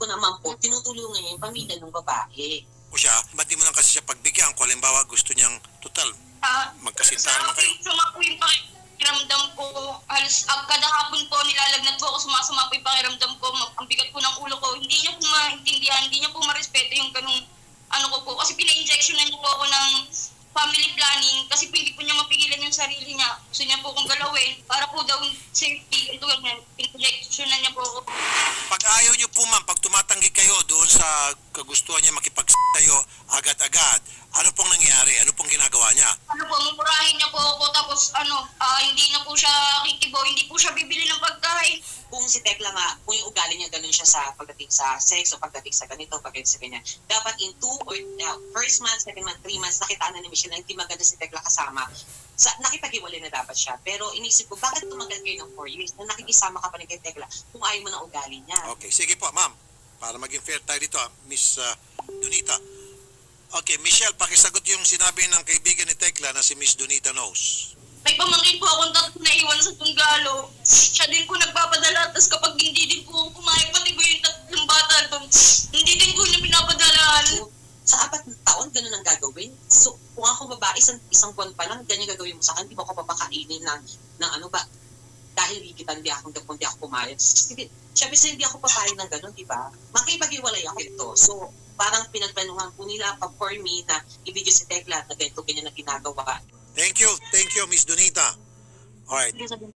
ko naman po, tinutulungan niya yung pamilya ng babae. O siya, ba't di mo lang kasi siya pagbigyan kung halimbawa gusto niyang total, Ah, magkasintahan naman kayo. Suma po yung pakiramdam ko. Halos ah, kada hapon po nilalagnat po ako, sumasama po yung pakiramdam ko. Ang bigat po ng ulo ko. Hindi niya po maintindihan, hindi niya po marespeto yung ganung ano ko po. Kasi pina-injection na niyo po ako ng family planning kasi po hindi po niya mapigilan yung sarili niya. Gusto niya po kong galawin para po daw safety. Ito ganyan, pina-injection na niya po ako. Pag ayaw niyo po ma'am, pag tumatanggi kayo doon sa kagustuhan niya makipag tayo agad-agad, ano pong nangyayari? Ano pong ginagawa niya? Ano po, mumurahin niya po ako tapos ano, ah, hindi na po siya kikibo, hindi po siya bibili ng pagkain. Kung si Tekla nga, kung yung ugali niya ganun siya sa pagdating sa sex o pagdating sa ganito, pagdating sa ganyan, dapat in two or uh, first month, second month, three months, nakita na ni Michelle na hindi maganda si Tekla kasama. Sa, nakipag-iwalay na dapat siya. Pero inisip ko, bakit tumagal kayo ng four years na nakikisama ka pa rin kay Tekla kung ayaw mo ng ugali niya? Okay, sige po ma'am. Para maging fair tayo dito, ah, Miss ah, Donita. Okay, Michelle, pakisagot yung sinabi ng kaibigan ni Tekla na si Miss Donita knows. May pamangkin po akong tatlo na iwan sa Tunggalo. Siya din po nagpapadala. Tapos kapag hindi din po ako pumayag, pati po yung tatlong bata hindi din po niya pinapadalaan. So, sa apat na taon, ganun ang gagawin. So, kung ako babae, isang, isang buwan pa lang, ganyan gagawin mo sa akin, di mo ako papakainin ng, ng ano ba, dahil gigitan di akong kung di ako pumayag. Hindi, syempre sa hindi ako papayag ng ganun, di ba? Makipag-iwalay ako ito. So, parang pinagplanuhan po nila pag for me na ibigay si Tekla na ganito, ganyan na ginagawa. Thank you, thank you, Miss Donita. Alright.